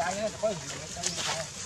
家应该是好几个，三五台。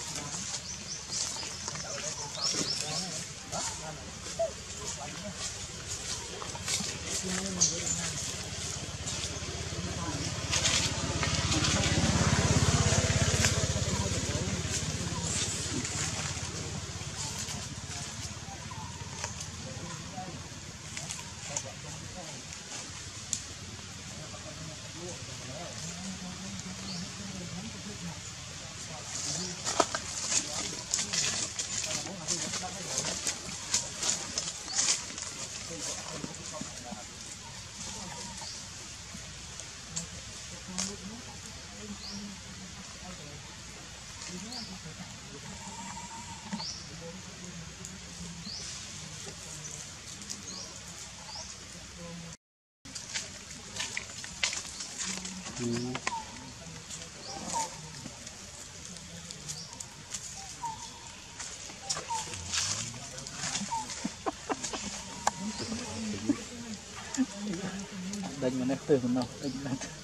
Đánh mà nét từ nào đánh nét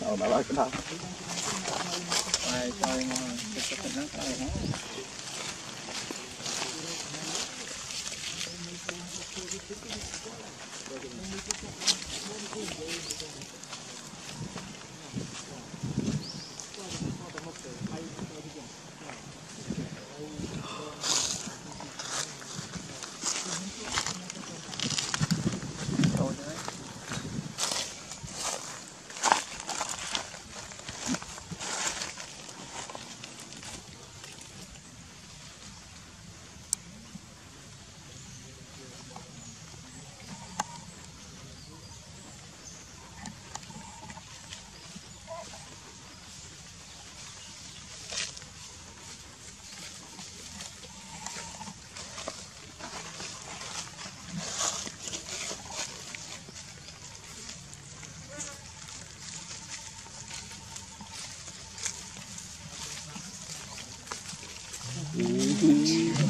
sau bà lại cái đầu cái cái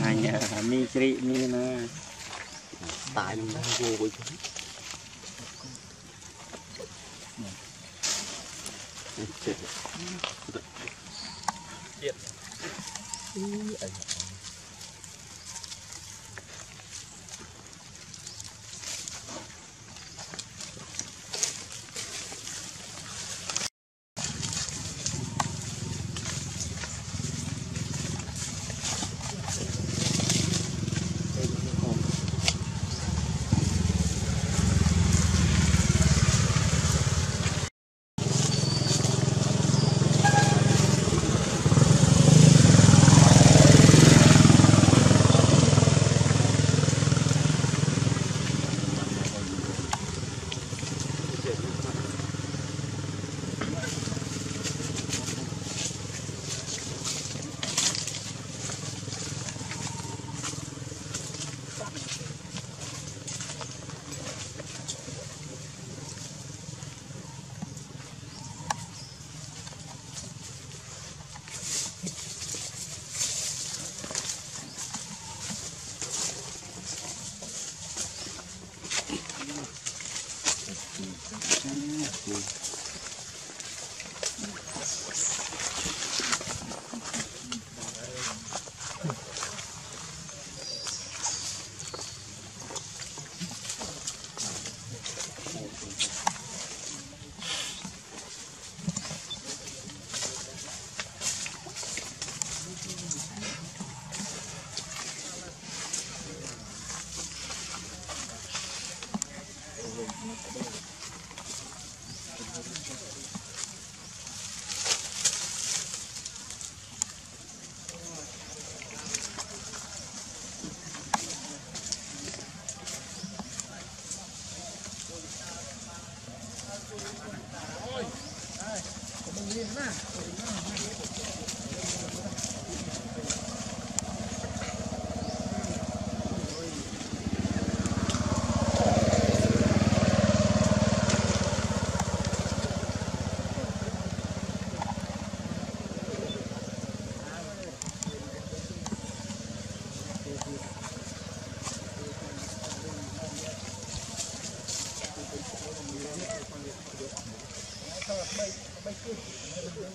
អញមីជ្រីមីណាតាយនឹងដែរយូរវិញចិត្ត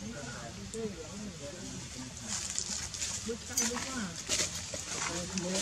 Bukan, bukan. Kalau semua,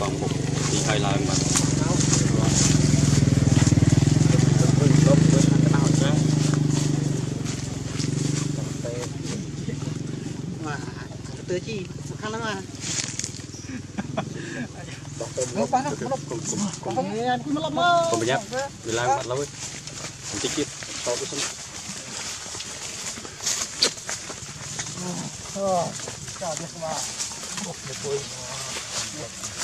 còn một thì hơi lần mà. Tới chi khăn lắm à nó quá nó cũng cũng cũng cũng không nghe anh cũng lắm á còn bây giờ vì lan mặt lâu ấy anh tích tiếp sau cái xong Oh, God, this is my... Oh, my boy.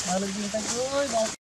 Malag yung you.